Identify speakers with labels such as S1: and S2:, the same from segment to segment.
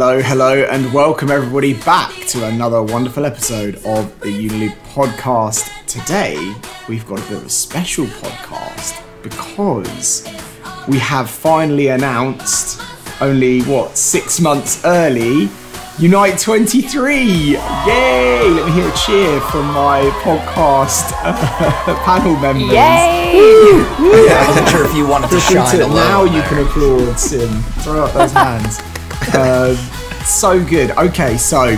S1: Hello, hello, and welcome everybody back to another wonderful episode of the Unily podcast. Today, we've got a bit of a special podcast because we have finally announced, only what, six months early, Unite 23! Yay! Let me hear a cheer from my podcast uh, panel members.
S2: Yay!
S3: I wasn't sure if you wanted to shine a little.
S1: now you can applaud, Sim. Throw up those hands. Um, so good. Okay, so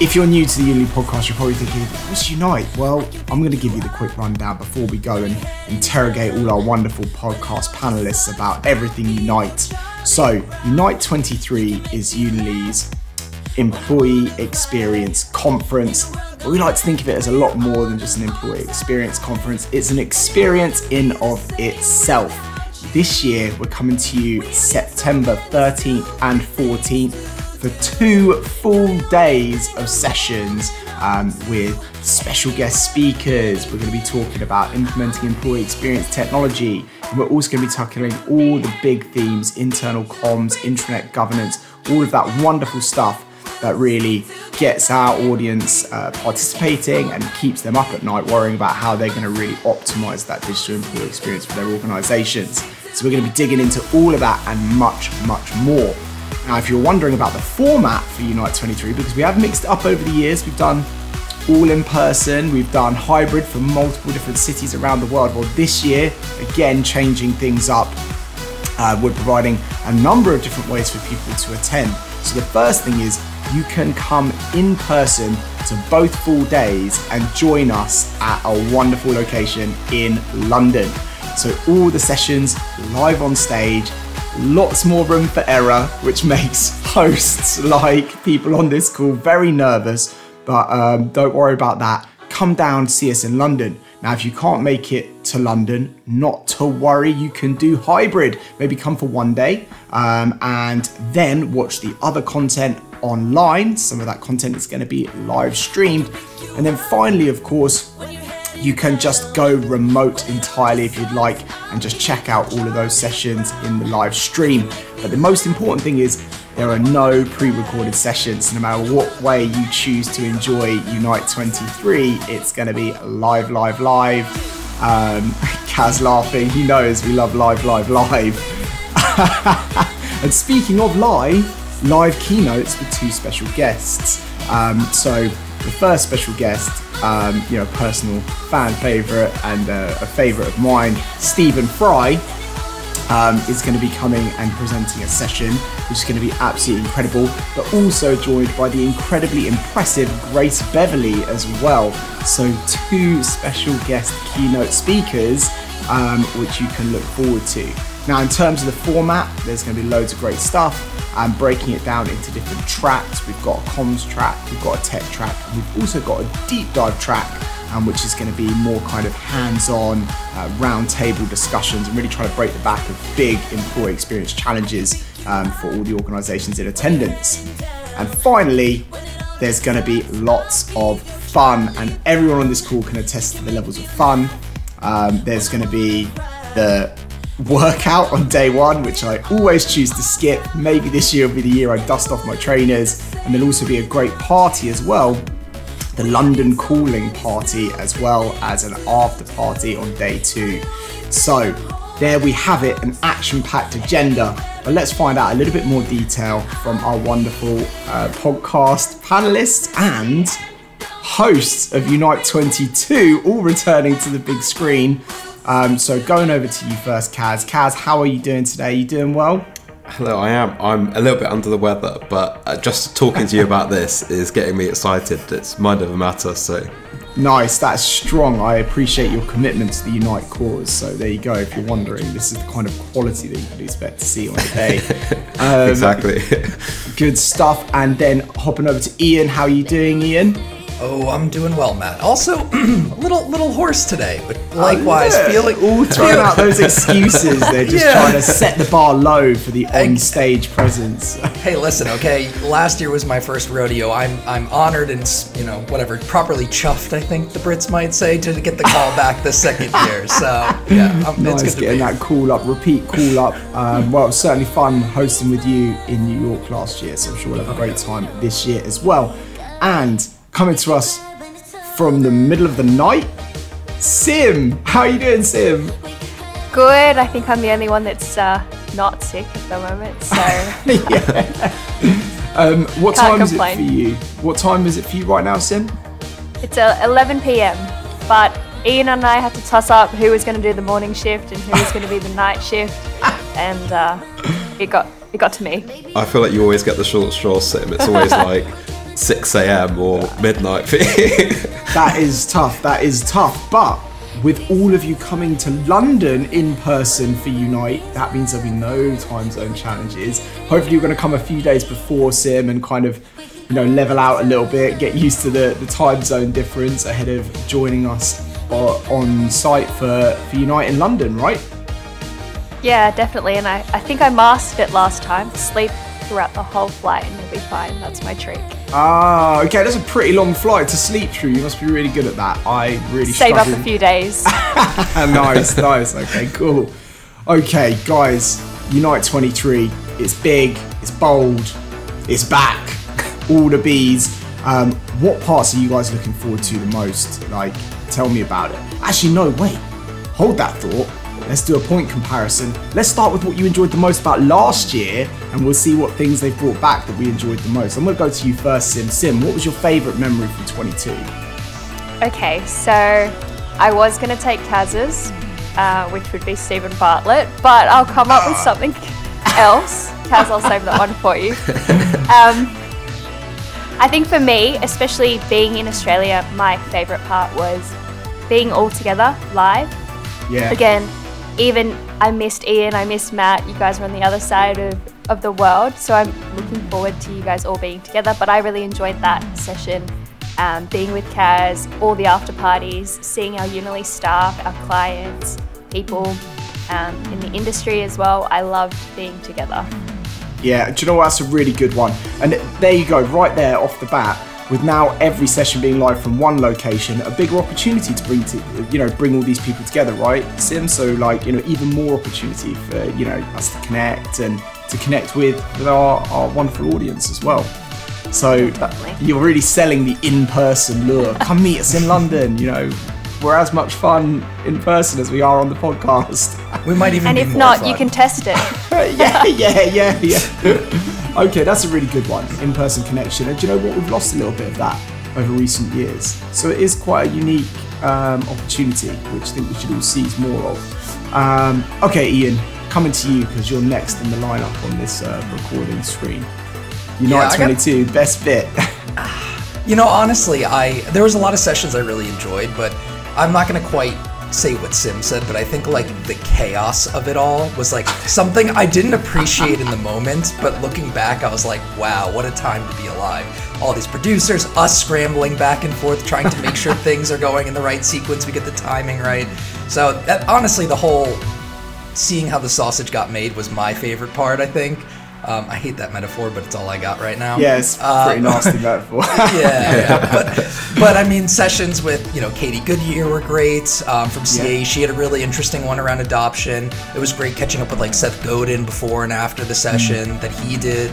S1: if you're new to the Unily podcast, you're probably thinking, what's Unite? Well, I'm going to give you the quick rundown before we go and interrogate all our wonderful podcast panelists about everything Unite. So, Unite 23 is Unily's employee experience conference. We like to think of it as a lot more than just an employee experience conference. It's an experience in of itself. This year, we're coming to you September 13th and 14th for two full days of sessions um, with special guest speakers. We're going to be talking about implementing employee experience technology. We're also going to be tackling all the big themes internal comms, intranet governance, all of that wonderful stuff that really gets our audience uh, participating and keeps them up at night worrying about how they're going to really optimize that digital employee experience for their organizations. So we're going to be digging into all of that and much, much more. Now, if you're wondering about the format for Unite 23, because we have mixed up over the years, we've done all in person, we've done hybrid for multiple different cities around the world. Well, this year, again, changing things up, uh, we're providing a number of different ways for people to attend. So the first thing is you can come in person to both full days and join us at a wonderful location in London. So all the sessions live on stage, lots more room for error, which makes hosts like people on this call very nervous. But um, don't worry about that. Come down, see us in London. Now, if you can't make it to London, not to worry, you can do hybrid. Maybe come for one day um, and then watch the other content online. Some of that content is going to be live streamed. And then finally, of course, you can just go remote entirely if you'd like and just check out all of those sessions in the live stream. But the most important thing is there are no pre-recorded sessions. No matter what way you choose to enjoy Unite 23, it's going to be live, live, live. Um, Kaz laughing. He knows we love live, live, live. and speaking of live, live keynotes with two special guests. Um, so the first special guest, um, you know, personal fan favorite and uh, a favorite of mine, Stephen Fry, um, is going to be coming and presenting a session, which is going to be absolutely incredible, but also joined by the incredibly impressive Grace Beverley as well. So, two special guest keynote speakers, um, which you can look forward to. Now, in terms of the format, there's going to be loads of great stuff. I'm breaking it down into different tracks. We've got a comms track, we've got a tech track, and we've also got a deep dive track um, which is going to be more kind of hands-on, uh, round-table discussions, and really try to break the back of big employee experience challenges um, for all the organisations in attendance. And finally, there's going to be lots of fun, and everyone on this call can attest to the levels of fun. Um, there's going to be the workout on day one, which I always choose to skip. Maybe this year will be the year I dust off my trainers, and there'll also be a great party as well the London Calling Party as well as an after party on day two. So, there we have it an action packed agenda. But let's find out a little bit more detail from our wonderful uh, podcast panelists and hosts of Unite 22, all returning to the big screen. Um, so, going over to you first, Kaz. Kaz, how are you doing today? You doing well?
S4: Hello, I am. I'm a little bit under the weather, but uh, just talking to you about this is getting me excited. It's mind over matter, so.
S1: Nice, that's strong. I appreciate your commitment to the Unite cause. So there you go. If you're wondering, this is the kind of quality that you could expect to see on the day. Um,
S4: exactly.
S1: Good stuff. And then hopping over to Ian. How are you doing, Ian?
S3: Oh, I'm doing well, Matt. Also, a little little hoarse today, but likewise,
S1: Yeah,
S3: feeling
S1: all throwing out those excuses. They're just
S3: Yeah.
S1: trying to set the bar low for the on-stage presence.
S3: Hey, listen, okay. Last year was my first rodeo. I'm I'm honored and you know whatever, properly chuffed. I think the Brits might say to get the call back the second year. So yeah, it's
S1: nice
S3: good to
S1: getting
S3: be.
S1: that call up, repeat call up. Um, well, it was certainly fun hosting with you in New York last year, so I'm sure we'll have a great time this year as well. And coming to us from the middle of the night, Sim. How are you doing, Sim?
S2: Good. I think I'm the only one that's uh, not sick at the moment. So
S1: Um, what
S2: Can't
S1: time is it for you? What time is it for you right now, Sim?
S2: it's uh, 11 p.m. But Ian and I had to toss up who was going to do the morning shift and who was going to be the night shift, and uh, it got it got to me.
S4: I feel like you always get the short straw, Sim. It's always like 6 a.m. or midnight for you.
S1: That is tough. That is tough. But with all of you coming to London in person for Unite, that means there'll be no time zone challenges. Hopefully, you're going to come a few days before Sim and kind of, you know, level out a little bit, get used to the, the time zone difference ahead of joining us uh, on site for, for Unite in London, right?
S2: Yeah, definitely. And I, I think I mastered it last time. Sleep throughout the whole flight and you'll be fine. That's my trick.
S1: Ah, okay. That's a pretty long flight to sleep through. You must be really good at that. I really
S2: Save up a few days.
S1: nice, nice. Okay, cool. Okay, guys, Unite 23. It's big, it's bold, it's back. All the bees. Um, what parts are you guys looking forward to the most? Like, tell me about it. Actually, no, wait. Hold that thought. Let's do a point comparison. Let's start with what you enjoyed the most about last year, and we'll see what things they've brought back that we enjoyed the most. I'm gonna go to you first, Sim. Sim, what was your favourite memory from 22?
S2: Okay, so I was going to take Kaz's, uh, which would be Stephen Bartlett, but I'll come up with something else. Kaz, I'll save that one for you. Um, I think for me, especially being in Australia, my favourite part was being all together live.
S1: Yeah.
S2: Again, even I missed Ian, I missed Matt. You guys were on the other side of, of the world, so I'm looking forward to you guys all being together. But I really enjoyed that session, um, being with Kaz, all the after parties, seeing our Unily staff, our clients, people um, in the industry as well. I loved being together.
S1: Yeah, do you know what? That's a really good one. And there you go, right there off the bat. With now every session being live from one location, a bigger opportunity to bring to you know bring all these people together, right, Sim? So like you know even more opportunity for you know us to connect and to connect with with our, our wonderful audience as well. So you're really selling the in-person lure. Come meet us in London. You know, we're as much fun in person as we are on the podcast.
S3: We might even
S2: And
S3: be
S2: if
S3: more
S2: not,
S3: fun.
S2: you can test it.
S1: yeah, yeah, yeah, yeah. okay, that's a really good one. In-person connection, and do you know what? We've lost a little bit of that over recent years. So it is quite a unique um, opportunity, which I think we should all seize more of. Um, okay, Ian, coming to you because you're next in the lineup on this uh, recording screen. Unite
S3: Yeah, I got-
S1: 22, best bit.
S3: You know, honestly, I there was a lot of sessions I really enjoyed, but I'm not gonna quite say what Sim said, but I think like the chaos of it all was like something I didn't appreciate in the moment, but looking back, I was like, wow, what a time to be alive. All these producers, us scrambling back and forth, trying to make sure things are going in the right sequence, we get the timing right. So that, honestly, the whole seeing how the sausage got made was my favorite part. I think. Um, I hate that metaphor, but it's all I got right now.
S1: yeah, it's pretty
S3: Um,
S1: nasty metaphor.
S3: yeah, yeah. But, but I mean, sessions with you know Katie Goodyear were great um, from CA.
S1: Yeah.
S3: She had a really interesting one around adoption. It was great catching up with like Seth Godin before and after the session that he did.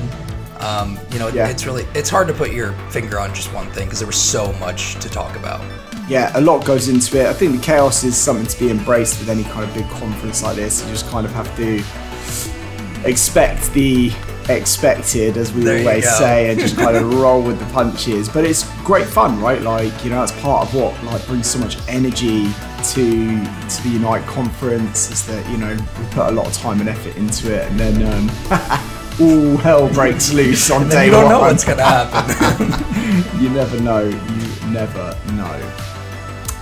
S3: Um, you know,
S1: Yeah.
S3: it's really it's hard to put your finger on just one thing because there was so much to talk about.
S1: yeah, a lot goes into it. I think the chaos is something to be embraced with any kind of big conference like this. You just kind of have to expect the expected, as we
S3: There
S1: always say, and just kind of roll with the punches. But it's great fun, right? Like you know, that's part of what like brings so much energy to to the Unite conference. Is that you know we put a lot of time and effort into it, and then um, all hell breaks loose on day
S3: then you don't
S1: one.
S3: know what's gonna happen.
S1: You never know. You never know.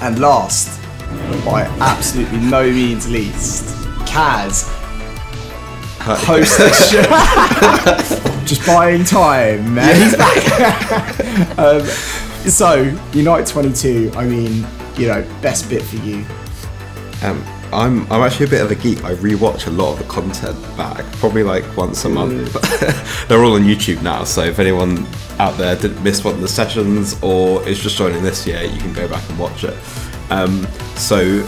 S1: And last, but by absolutely no means least, Kaz, host the show. Just buying time, man. He's back. um, so Unite 22. I mean, you know, best bit for you.
S4: Um, I'm I'm actually a bit of a geek. I rewatch a lot of the content back, probably like once a month. They're all on YouTube now, so if anyone out there didn't miss one of the sessions or is just joining this year, you can go back and watch it. Um, so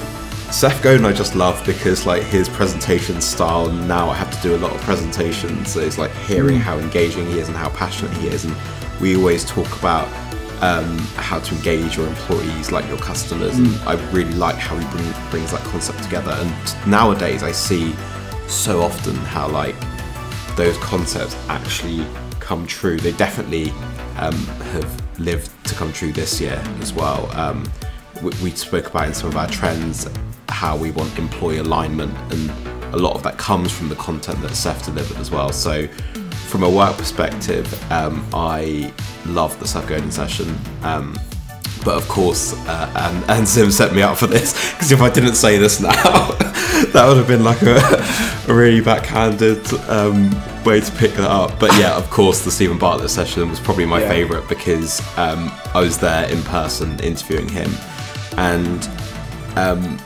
S4: Seth Godin I just love because like his presentation style now I have to do a lot of presentations so it's like hearing how engaging he is and how passionate he is and we always talk about um, how to engage your employees like your customers and I really like how he bring, brings that concept together and nowadays I see so often how like those concepts actually come true. They definitely um, have lived to come true this year as well. Um, we, we spoke about in some of our trends how we want employee alignment, and a lot of that comes from the content that Seth delivered as well. So, from a work perspective, um, I love the Seth Godin session. Um, but of course, uh, and, and Sim set me up for this because if I didn't say this now, that would have been like a, a really backhanded um, way to pick that up. But yeah, of course, the Stephen Bartlett session was probably my
S1: Yeah.
S4: favourite because um, I was there in person interviewing him, and um,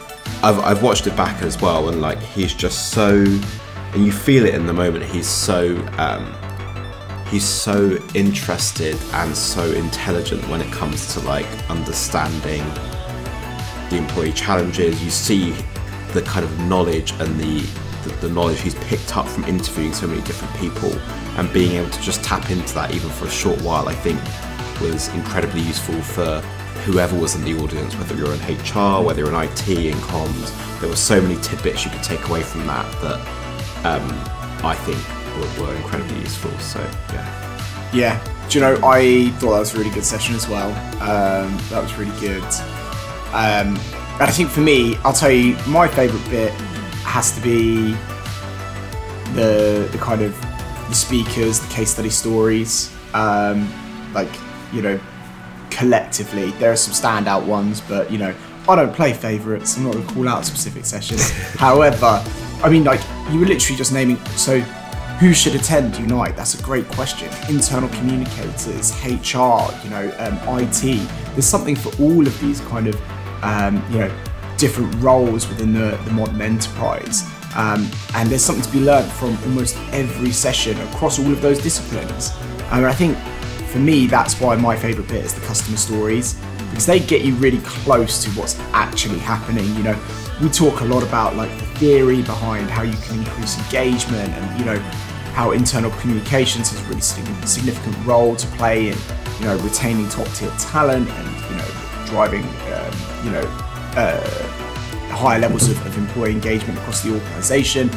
S4: I've, I've watched it back as well, and like he's just so, and you feel it in the moment. He's so um, he's so interested and so intelligent when it comes to like understanding the employee challenges. You see the kind of knowledge and the, the the knowledge he's picked up from interviewing so many different people and being able to just tap into that even for a short while. I think was incredibly useful for whoever was in the audience, whether you're in HR, whether you're in IT, in comms. There were so many tidbits you could take away from that that um, I think were, were incredibly useful. So yeah.
S1: Yeah. Do you know, I thought that was a really good session as well. Um, that was really good. Um, and I think for me, I'll tell you, my favourite bit has to be the the kind of the speakers, the case study stories. Um, like, you know, collectively, there are some standout ones, but you know, I don't play favourites. I'm not going to call out specific sessions. However, I mean, like, you were literally just naming. So, who should attend Unite? That's a great question. Internal communicators, HR, you know, um, IT. There's something for all of these kind of, um, you know, different roles within the, the modern enterprise. Um, and there's something to be learned from almost every session across all of those disciplines. And I think for me, that's why my favourite bit is the customer stories because they get you really close to what's actually happening. You know, we talk a lot about like the theory behind how you can increase engagement and you know how internal communications has a really significant role to play in you know retaining top tier talent and you know driving um, you know uh, higher levels of, of employee engagement across the organisation,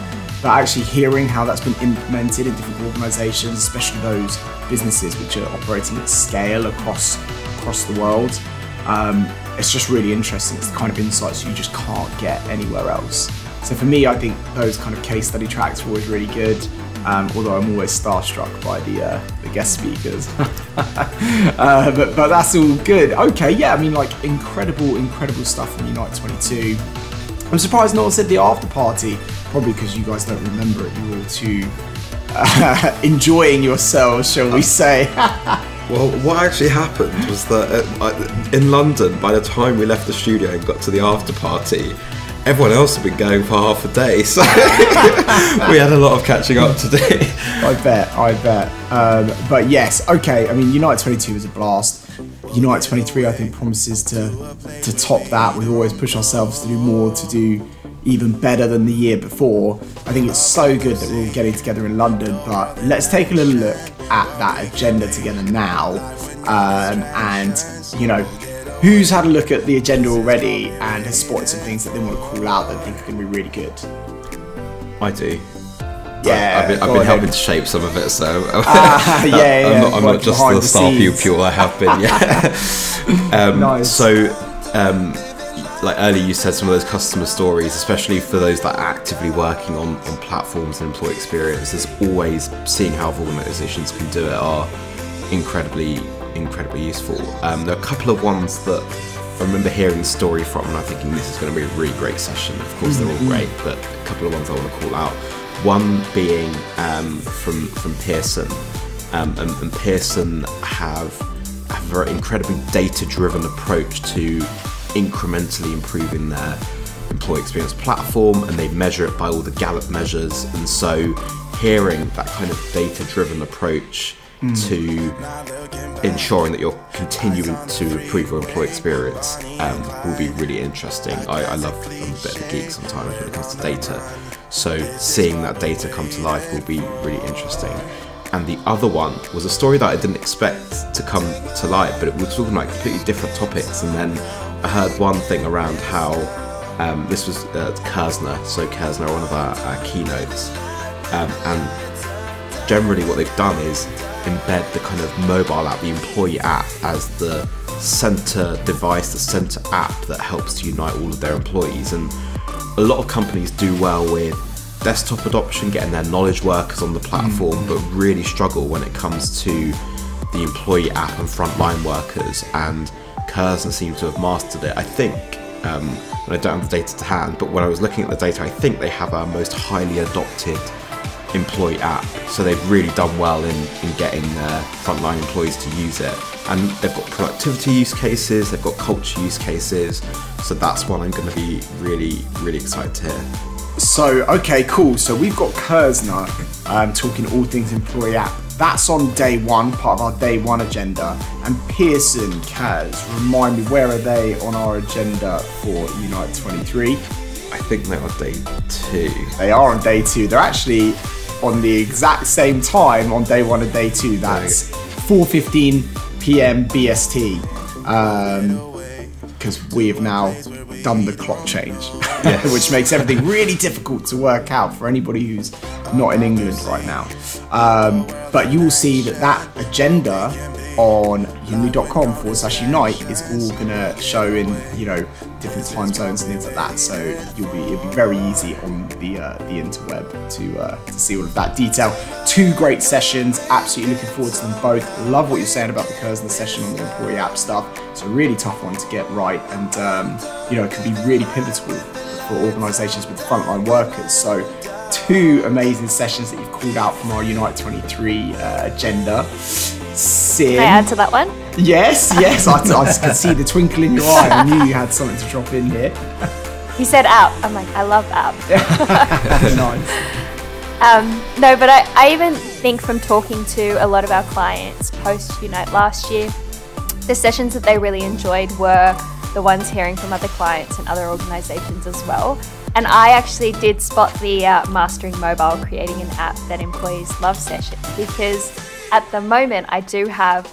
S1: but actually hearing how that's been implemented in different organisations, especially those businesses which are operating at scale across across the world. Um, it's just really interesting. It's the kind of insights you just can't get anywhere else. So for me, I think those kind of case study tracks are always really good. Um, although I'm always starstruck by the uh, the guest speakers, uh, but but that's all good. Okay, yeah, I mean like incredible, incredible stuff from Unite 22. I'm surprised no one said the after party, probably because you guys don't remember it. You were all too uh, enjoying yourselves, shall we say?
S4: Well, what actually happened was that uh, in London, by the time we left the studio and got to the after party, everyone else had been going for half a day, so we had a lot of catching up to do.
S1: I bet, I bet. Um, but yes, okay. I mean, Unite 22 was a blast. Unite 23, I think, promises to to top that. We always push ourselves to do more, to do even better than the year before. I think it's so good that we're getting together in London. But let's take a little look at that agenda together now, um, and you know. Who's had a look at the agenda already and has spotted some things that they want to call out that they think are going to be really good?
S4: I do.
S1: Yeah,
S4: I've been, I've been helping to shape some of it, so
S1: Ah, yeah, yeah,
S4: I'm not, I'm not just the
S1: the
S4: star pupil. I have been, yeah. um,
S1: Nice.
S4: So, um, like earlier, you said some of those customer stories, especially for those that are actively working on, on platforms and employee experience. There's always seeing how organisations can do it are incredibly, incredibly useful. Um, there are a couple of ones that I remember hearing the story from, and I'm thinking this is going to be a really great session. Of course, they're all great, but a couple of ones I want to call out. One being um, from from Pearson, um, and, and Pearson have have a very incredibly data-driven approach to incrementally improving their employee experience platform, and they measure it by all the Gallup measures. And so, hearing that kind of data-driven approach to ensuring that you're continuing to improve your employee experience um, will be really interesting. I, I love, I'm a bit of a geek sometimes when it comes to data. So seeing that data come to life will be really interesting. And the other one was a story that I didn't expect to come to light, but it was talking about completely different topics. And then I heard one thing around how um, this was uh, Kerzner, so Kerzner, one of our, our keynotes, um, and generally what they've done is embed the kind of mobile app, the employee app, as the center device, the center app that helps to unite all of their employees. And a lot of companies do well with desktop adoption, getting their knowledge workers on the platform, mm. but really struggle when it comes to the employee app and frontline workers. And Kerzner seems to have mastered it. I think, um, and I don't have the data to hand, but when I was looking at the data, I think they have our most highly adopted employee app. So they've really done well in, in getting their frontline employees to use it. And they've got productivity use cases, they've got culture use cases. So that's one I'm going to be really, really excited to hear.
S1: So, okay, cool. So we've got Kerzner um, talking all things employee app. That's on day one, part of our day one agenda. And Pearson, Kaz, remind me, where are they on our agenda for Unite 23?
S4: I think they're on day two.
S1: They are on day two. They're actually on the exact same time on day one and day two. That's 4:15 p.m. BST. Because um, we have now done the clock change, yes. which makes everything really difficult to work out for anybody who's not in England right now. Um, but you will see that that agenda on unily.com forward slash unite is all gonna show in you know different time zones and things like that. So you'll be it'll be very easy on the uh, the interweb to uh, to see all of that detail. Two great sessions. Absolutely looking forward to them both. Love what you're saying about the Kerzner session on the employee app stuff. It's a really tough one to get right and um, you know it can be really pivotal for organizations with frontline workers. So two amazing sessions that you've called out from our Unite 23 uh, agenda
S2: Can I add to that one?
S1: Yes, yes. I, I could see the twinkle in your eye. I knew you had something to drop in here.
S2: He said app. I'm like, I love app.
S1: nice.
S2: Um, no, but I, I even think from talking to a lot of our clients post Unite last year, the sessions that they really enjoyed were the ones hearing from other clients and other organizations as well. And I actually did spot the uh, Mastering Mobile Creating an App That Employees Love session because at the moment, I do have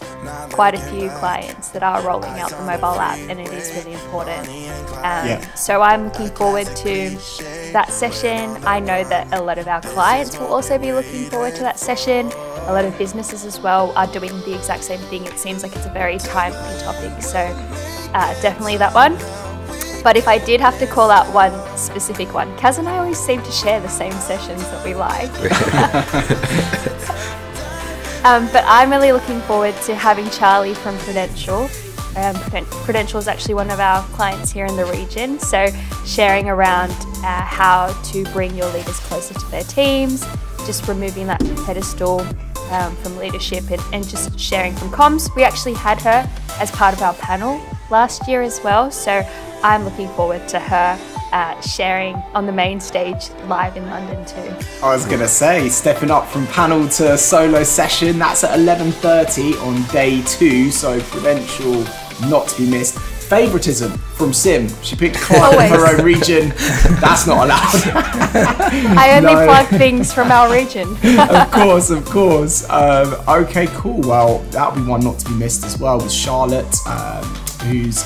S2: quite a few clients that are rolling out the mobile app, and it is really important. Um, yeah. So I'm looking forward to that session. I know that a lot of our clients will also be looking forward to that session. A lot of businesses as well are doing the exact same thing. It seems like it's a very timely topic, so uh, definitely that one. But if I did have to call out one specific one, Kaz and I always seem to share the same sessions that we like. Um, but I'm really looking forward to having Charlie from Prudential. Um, Prudential is actually one of our clients here in the region, so sharing around uh, how to bring your leaders closer to their teams, just removing that pedestal um, from leadership and, and just sharing from comms. We actually had her as part of our panel last year as well, so I'm looking forward to her uh, sharing on the main stage live in London too.
S1: I was gonna say, stepping up from panel to solo session. That's at 11:30 on day two, so Prudential not to be missed. Favoritism from Sim. She picked client from her own region. That's not allowed.
S2: I only no. plug things from our region.
S1: of course, of course. Um, okay, cool. Well, that'll be one not to be missed as well with Charlotte. Um, who's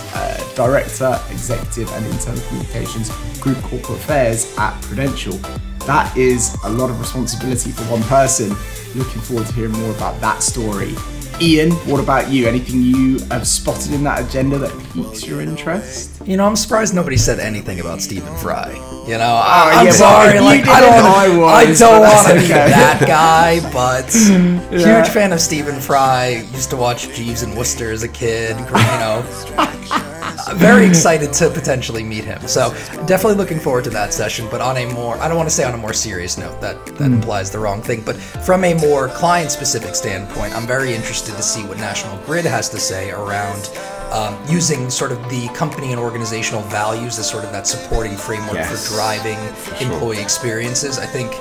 S1: Director, Executive and Internal Communications, Group Corporate Affairs at Prudential. That is a lot of responsibility for one person. Looking forward to hearing more about that story. Ian, what about you? Anything you have spotted in that agenda that piques your interest?
S3: You know, I'm surprised nobody said anything about Stephen Fry. You know, ah,
S1: Oh,
S3: I, am
S1: yeah,
S3: sorry. Like, I don't,
S1: I
S3: I, don't want to be
S1: okay.
S3: that guy, but
S1: Yeah.
S3: huge fan of Stephen Fry. Used to watch Jeeves and Wooster as a kid. You know, I'm very excited to potentially meet him. So definitely looking forward to that session. But on a more, I don't want to say on a more serious note. That that implies the wrong thing. But from a more client-specific standpoint, I'm very interested to see what National Grid has to say around. Um, using sort of the company and organizational values as sort of that supporting framework
S1: Yes.
S3: for driving employee experiences. I think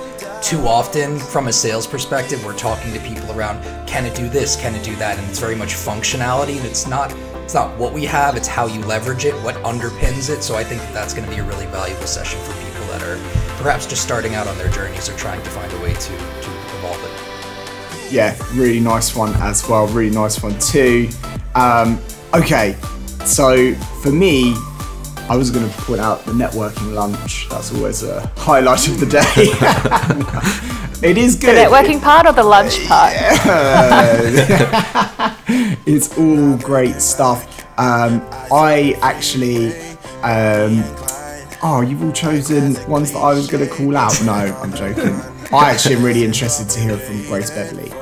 S3: too often, from a sales perspective, we're talking to people around can it do this, can it do that, and it's very much functionality, and it's not it's not what we have, it's how you leverage it, what underpins it. So I think that that's going to be a really valuable session for people that are perhaps just starting out on their journeys or trying to find a way to to evolve it.
S1: yeah, really nice one as well. Really nice one too. Um, okay, so for me, I was going to put out the networking lunch. That's always a highlight of the day. it is good.
S2: The networking part or the lunch part?
S1: it's all great stuff. Um, I actually. Um, oh, you've all chosen ones that I was going to call out. No, I'm joking. I actually am really interested to hear from Grace Beverley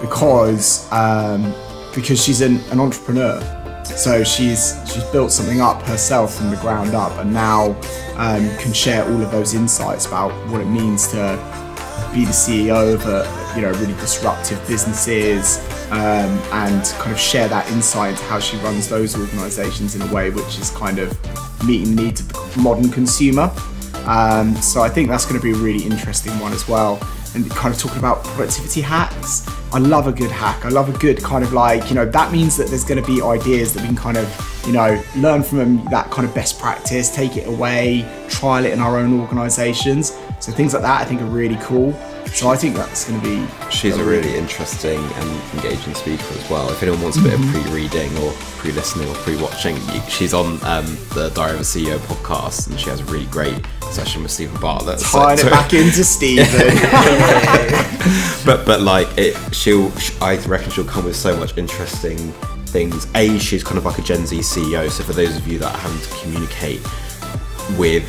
S1: because um, because she's an, an entrepreneur. So she's she's built something up herself from the ground up, and now um, can share all of those insights about what it means to be the CEO of a you know really disruptive businesses um, and kind of share that insight into how she runs those organizations in a way which is kind of meeting the needs of the modern consumer. Um, so I think that's going to be a really interesting one as well. And kind of talking about productivity hacks. I love a good hack. I love a good kind of like, you know, that means that there's going to be ideas that we can kind of, you know, learn from them, that kind of best practice, take it away, trial it in our own organizations. So things like that I think are really cool. So I think that's going to be.
S4: She's a really interesting and engaging speaker as well. If anyone wants a bit of pre-reading or pre-listening or pre-watching, she's on um, the Diary of a CEO podcast, and she has a really great session with Stephen Bartlett. So-
S1: Tying
S4: so-
S1: it back into Stephen.
S4: but but like it, she'll. sh- I reckon she'll come with so much interesting things. A, she's kind of like a Gen Z CEO. So for those of you that are having to communicate with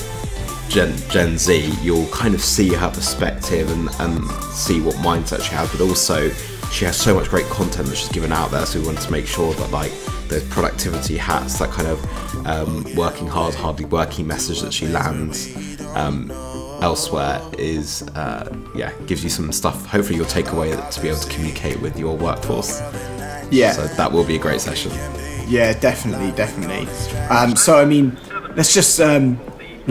S4: Gen, Gen Z, you'll kind of see her perspective and, and see what mindset she has, but also she has so much great content that she's given out there. So we wanted to make sure that like those productivity hats, that kind of um, working hard, hardly working message that she lands um, elsewhere is uh, yeah gives you some stuff. Hopefully you'll take away to be able to communicate with your workforce.
S1: yeah.
S4: So that will be a great session.
S1: Yeah, definitely, definitely. Um, so, I mean, let's just um,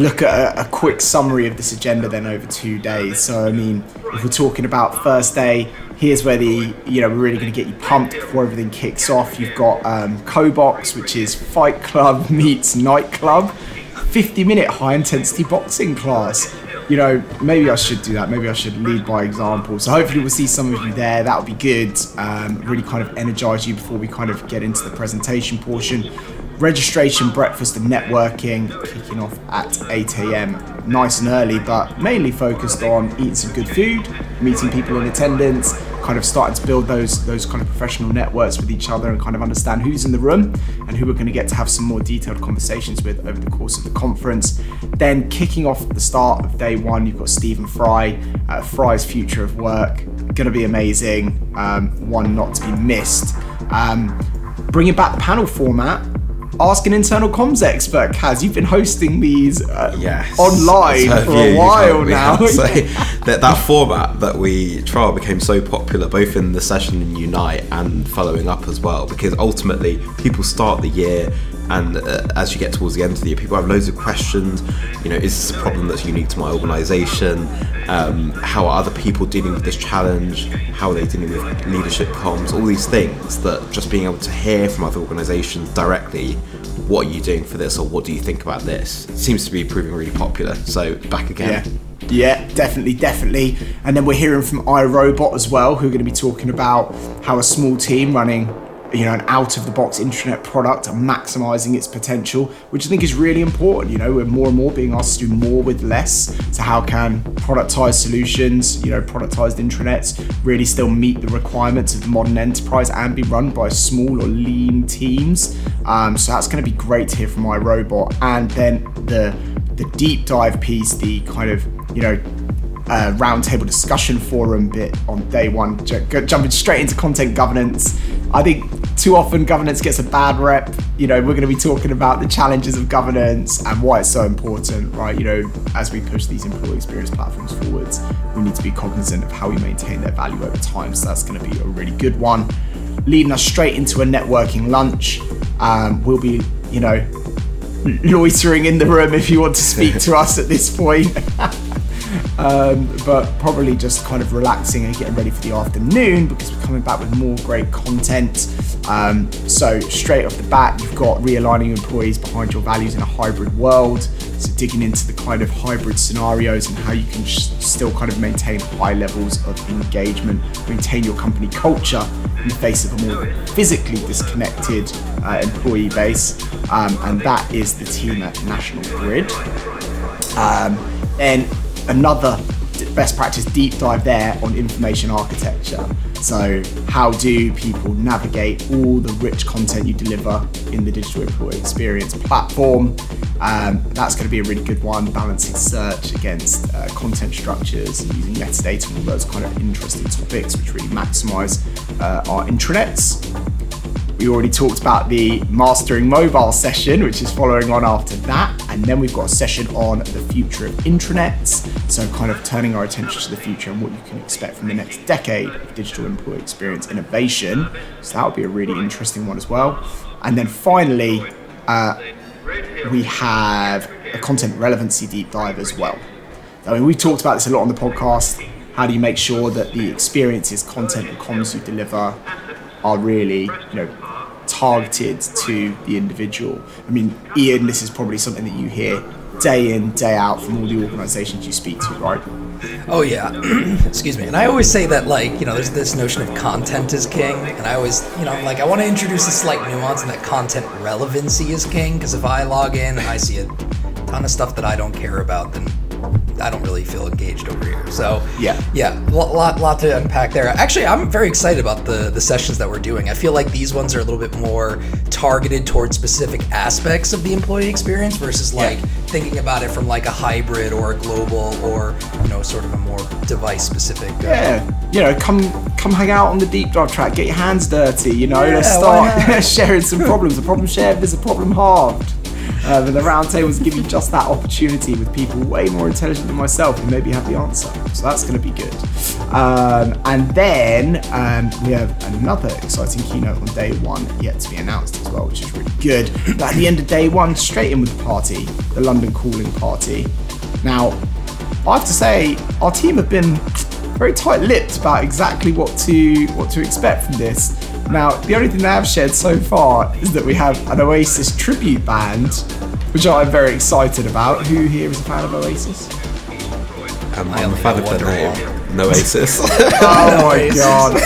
S1: look at a, a quick summary of this agenda then over two days. So, I mean, if we're talking about first day, here's where the, you know, we're really going to get you pumped before everything kicks off. You've got um, KOBOX, which is Fight Club meets Nightclub, 50 minute high intensity boxing class. You know, maybe I should do that. Maybe I should lead by example. So hopefully we'll see some of you there. That would be good. Um, really kind of energize you before we kind of get into the presentation portion. Registration, breakfast, and networking kicking off at 8 a.m. Nice and early, but mainly focused on eating some good food, meeting people in attendance, kind of starting to build those those kind of professional networks with each other and kind of understand who's in the room and who we're going to get to have some more detailed conversations with over the course of the conference. Then kicking off at the start of day one, you've got Stephen Fry, uh, Fry's Future of Work, going to be amazing, um, one not to be missed. Um, bringing back the panel format. Ask an internal comms expert, Kaz. You've been hosting these uh,
S4: Yes.
S1: online for a while now.
S4: So that, that format that we trial became so popular both in the session in Unite and following up as well because ultimately people start the year and uh, as you get towards the end of the year people have loads of questions. You know is this a problem that's unique to my organization? Um, how are other people dealing with this challenge? How are they dealing with leadership comms? All these things that just being able to hear from other organizations directly what are you doing for this or what do you think about this? Seems to be proving really popular. So back again.
S1: Yeah. Yeah, definitely, definitely. And then we're hearing from iRobot as well, who are going to be talking about how a small team running you know, an out of the box intranet product and maximizing its potential, which I think is really important. You know, we're more and more being asked to do more with less. So, how can productized solutions, you know, productized intranets really still meet the requirements of the modern enterprise and be run by small or lean teams? Um, so, that's going to be great to hear from iRobot. And then the the deep dive piece, the kind of, you know, uh, roundtable discussion forum bit on day one, jumping straight into content governance. I think too often governance gets a bad rep. You know, we're going to be talking about the challenges of governance and why it's so important, right? You know, as we push these employee experience platforms forwards, we need to be cognizant of how we maintain their value over time. So that's going to be a really good one. Leading us straight into a networking lunch. Um, we'll be, you know, loitering in the room if you want to speak to us at this point. Um, but probably just kind of relaxing and getting ready for the afternoon because we're coming back with more great content. Um, so, straight off the bat, you've got realigning employees behind your values in a hybrid world. So, digging into the kind of hybrid scenarios and how you can still kind of maintain high levels of engagement, maintain your company culture in the face of a more physically disconnected uh, employee base. Um, and that is the team at National Grid. Um, and another best practice deep dive there on information architecture. So, how do people navigate all the rich content you deliver in the digital employee experience platform? Um, that's going to be a really good one, balancing search against uh, content structures and using metadata and all those kind of interesting topics, which really maximize uh, our intranets. We already talked about the mastering mobile session, which is following on after that. And then we've got a session on the future of intranets. So, kind of turning our attention to the future and what you can expect from the next decade of digital employee experience innovation. So, that would be a really interesting one as well. And then finally, uh, we have a content relevancy deep dive as well. I mean, we've talked about this a lot on the podcast. How do you make sure that the experiences, content, and comms you deliver are really, you know, targeted to the individual. I mean, Ian, this is probably something that you hear day in, day out from all the organizations you speak to, right?
S3: Oh yeah, excuse me. And I always say that like you know, there's this notion of content is king, and I always you know like I want to introduce a slight nuance in that content relevancy is king because if I log in and I see a ton of stuff that I don't care about, then I don't really feel engaged over here. So
S1: yeah,
S3: yeah, lot, lot, lot to unpack there. Actually, I'm very excited about the the sessions that we're doing. I feel like these ones are a little bit more targeted towards specific aspects of the employee experience versus like yeah. thinking about it from like a hybrid or a global or you know sort of a more device specific. Uh,
S1: yeah, you know, come come hang out on the deep dive track, get your hands dirty. You know, yeah, let's start sharing some problems. A problem shared is a problem halved. Uh, but the roundtables give you just that opportunity with people way more intelligent than myself who maybe have the answer. So that's going to be good. Um, and then um, we have another exciting keynote on day one yet to be announced as well, which is really good. But at the end of day one, straight in with the party, the London Calling Party. Now, I have to say, our team have been very tight-lipped about exactly what to what to expect from this. Now, the only thing they have shared so far is that we have an Oasis tribute band, which I'm very excited about. Who here is a fan of Oasis?
S4: Um, I'm a fan of the name, Oasis.
S1: oh my god.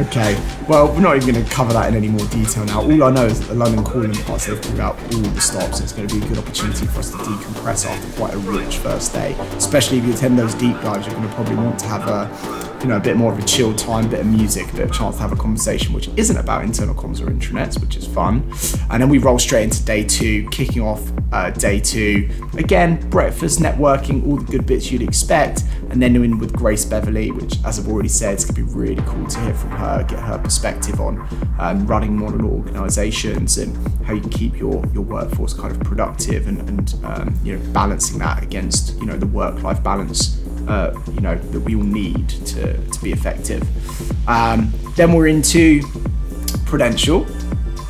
S1: okay, well, we're not even going to cover that in any more detail now. All I know is that the London Calling parts, they've pulled out all the stops. It's going to be a good opportunity for us to decompress after quite a rich first day. Especially if you attend those deep dives, you're going to probably want to have a you know, a bit more of a chill time, a bit of music, a bit of chance to have a conversation, which isn't about internal comms or intranets, which is fun. And then we roll straight into day two, kicking off uh, day two. Again, breakfast, networking, all the good bits you'd expect. And then in with Grace Beverley, which, as I've already said, it's going to be really cool to hear from her, get her perspective on um, running modern organizations and how you keep your, your workforce kind of productive and, and um, you know, balancing that against, you know, the work-life balance uh, you know that we all need to, to be effective. Um, then we're into prudential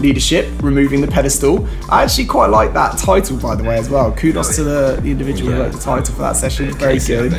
S1: leadership, removing the pedestal. I actually quite like that title, by the way, as well. Kudos to the, the individual yeah. who wrote the title for that session. Very Casey, good.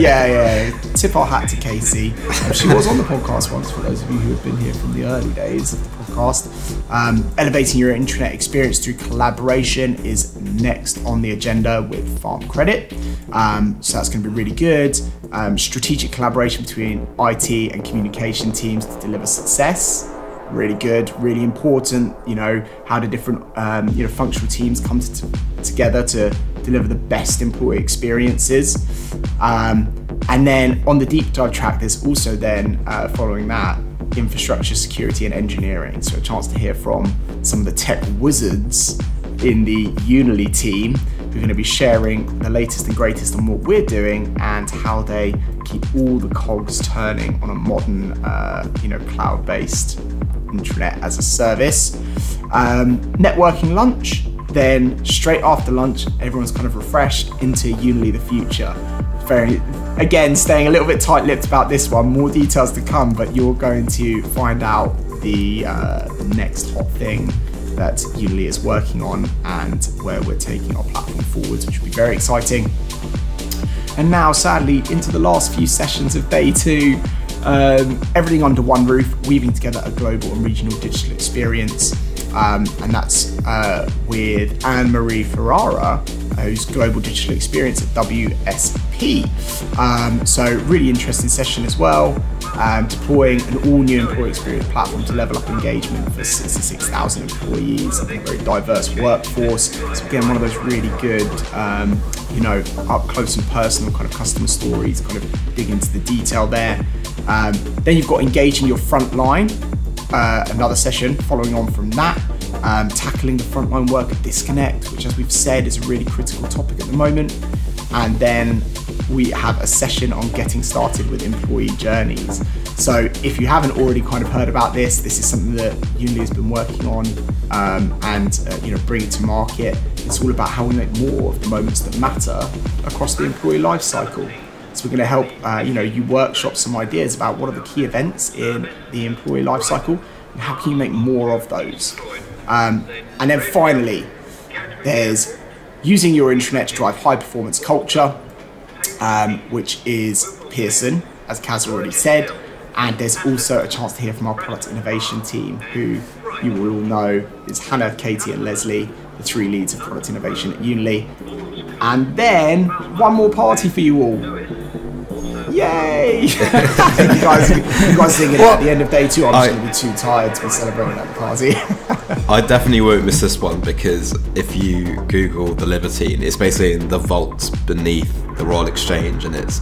S1: yeah, yeah. Tip our hat to Casey. Um, she was on the podcast once, for those of you who have been here from the early days of the podcast. Um, elevating your intranet experience through collaboration is next on the agenda with Farm Credit. Um, so that's going to be really good. Um, strategic collaboration between IT and communication teams to deliver success really good, really important. You know, how do different um, you know functional teams come to, together to deliver the best employee experiences. Um, and then on the deep dive track, there's also then uh, following that infrastructure, security, and engineering. So a chance to hear from some of the tech wizards in the Unily team who are going to be sharing the latest and greatest on what we're doing and how they keep all the cogs turning on a modern, uh, you know, cloud-based intranet as a service. Um, networking lunch. Then straight after lunch, everyone's kind of refreshed into Unily the future. Very, again, staying a little bit tight-lipped about this one. More details to come, but you're going to find out the, uh, the next hot thing that Unily is working on and where we're taking our platform forwards, which will be very exciting. And now, sadly, into the last few sessions of day two, um, everything under one roof, weaving together a global and regional digital experience. Um, and that's uh, with Anne Marie Ferrara, who's Global Digital Experience at WSP. Um, so, really interesting session as well. Um, deploying an all new employee experience platform to level up engagement for 66,000 employees, a very diverse workforce. So, again, one of those really good, um, you know, up close and personal kind of customer stories, kind of dig into the detail there. Um, then you've got engaging your front line, uh, another session following on from that. Um, tackling the frontline worker disconnect, which, as we've said, is a really critical topic at the moment. And then we have a session on getting started with employee journeys. So, if you haven't already kind of heard about this, this is something that Unily has been working on um, and uh, you know bring it to market. It's all about how we make more of the moments that matter across the employee lifecycle. So we're going to help uh, you know you workshop some ideas about what are the key events in the employee lifecycle and how can you make more of those. Um, and then finally, there's using your intranet to drive high performance culture, um, which is Pearson, as Kaz already said. And there's also a chance to hear from our product innovation team, who you will all know is Hannah, Katie, and Leslie, the three leads of product innovation at Unily. And then one more party for you all. Yay! you guys, you guys well, at the end of day two. I'm just going to be too tired to be celebrating at the party.
S4: I definitely won't miss this one because if you Google the Libertine, it's basically in the vaults beneath the Royal Exchange, and it's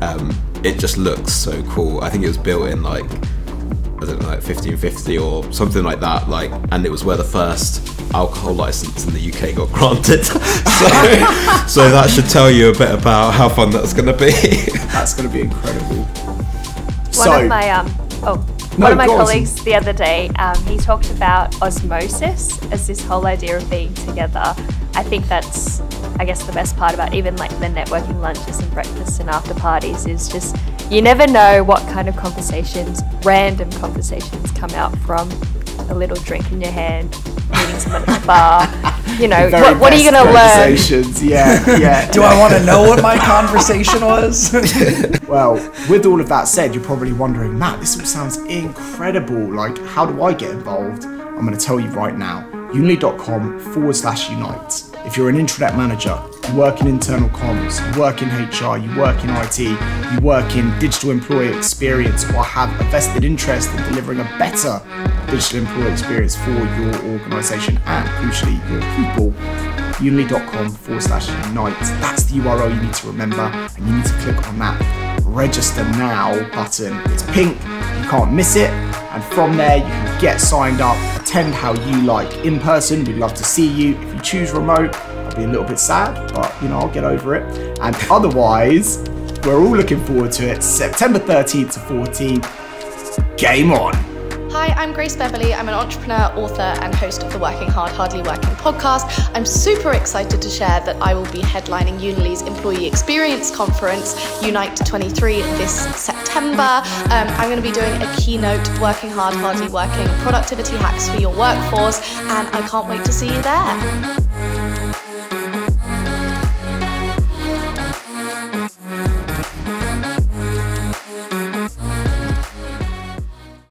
S4: um, it just looks so cool. I think it was built in like I don't know, like 1550 or something like that. Like, and it was where the first alcohol license in the UK got granted. so, so that should tell you a bit about how fun that's going to be.
S1: that's going to be incredible.
S2: One so, of my um, oh, no, one of my colleagues on. the other day, um, he talked about osmosis as this whole idea of being together. I think that's, I guess, the best part about even like the networking lunches and breakfasts and after parties is just you never know what kind of conversations, random conversations, come out from a little drink in your hand, meeting someone at the bar. You know, what, what, are you going to learn?
S1: Yeah, yeah.
S3: Do I want to know what my conversation was?
S1: well, with all of that said, you're probably wondering, Matt, this all sounds incredible. Like, how do I get involved? I'm going to tell you right now. Unily.com forward slash unite. If you're an intranet manager, you work in internal comms, you work in HR, you work in IT, you work in digital employee experience, or have a vested interest in delivering a better digital employee experience for your organisation and crucially your people, unily.com forward slash unite. That's the URL you need to remember, and you need to click on that register now button. It's pink, you can't miss it, and from there you can get signed up, attend how you like in person. We'd love to see you. If you choose remote, I'll be a little bit sad, but you know, I'll get over it. And otherwise, we're all looking forward to it. September 13th to 14th. Game on.
S5: Hi, I'm Grace Beverley. I'm an entrepreneur, author, and host of the Working Hard, Hardly Working podcast. I'm super excited to share that I will be headlining Unily's Employee Experience Conference, Unite 23, this September. Um, I'm going to be doing a keynote, Working Hard, Hardly Working, productivity hacks for your workforce, and I can't wait to see you there.